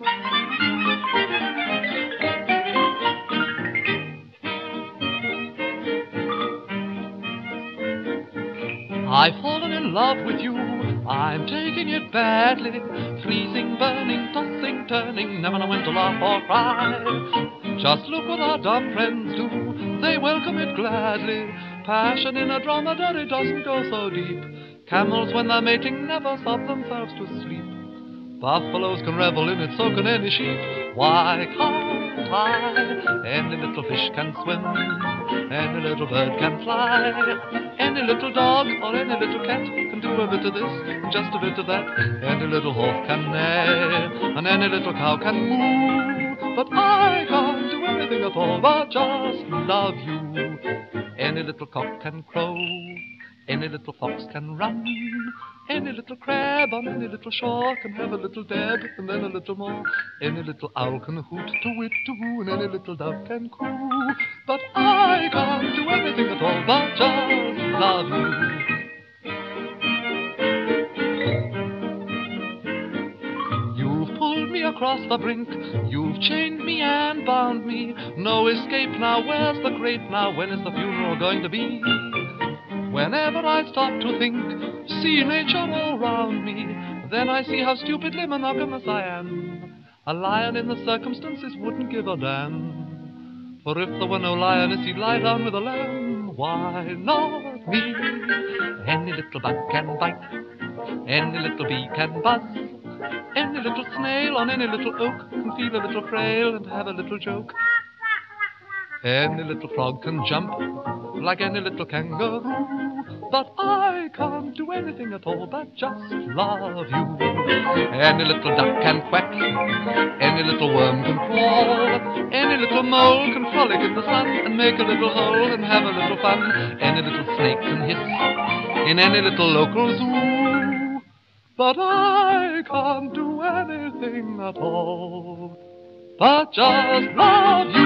I've fallen in love with you, I'm taking it badly. Freezing, burning, tossing, turning, never know when to laugh or cry. Just look what our dumb friends do, they welcome it gladly. Passion in a dromedary doesn't go so deep. Camels, when they're mating, never sob themselves to sleep. Buffaloes can revel in it, so can any sheep. Why can't I? Any little fish can swim, any little bird can fly, any little dog or any little cat can do a bit of this and just a bit of that. Any little horse can neigh, and any little cow can moo. But I can't do anything at all but just love you. Any little cock can crow, any little fox can run, any little crab on any little shore can have a little dab and then a little more. Any little owl can hoot to wit to woo, and any little dove can coo. But I can't do anything at all but just love you. You've pulled me across the brink, you've chained me and bound me. No escape now, where's the grape now? When is the funeral going to be? Whenever I stop to think, see nature all round me, then I see how stupidly monogamous I am. A lion in the circumstances wouldn't give a damn. For if there were no lioness, he'd lie down with a lamb. Why not me? Any little bug can bite, any little bee can buzz, any little snail on any little oak can feel a little frail and have a little joke. Any little frog can jump like any little kangaroo, but I can't do anything at all but just love you. Any little duck can quack, any little worm can crawl, any little mole can frolic in the sun and make a little hole and have a little fun. Any little snake can hiss in any little local zoo, but I can't do anything at all but just love you.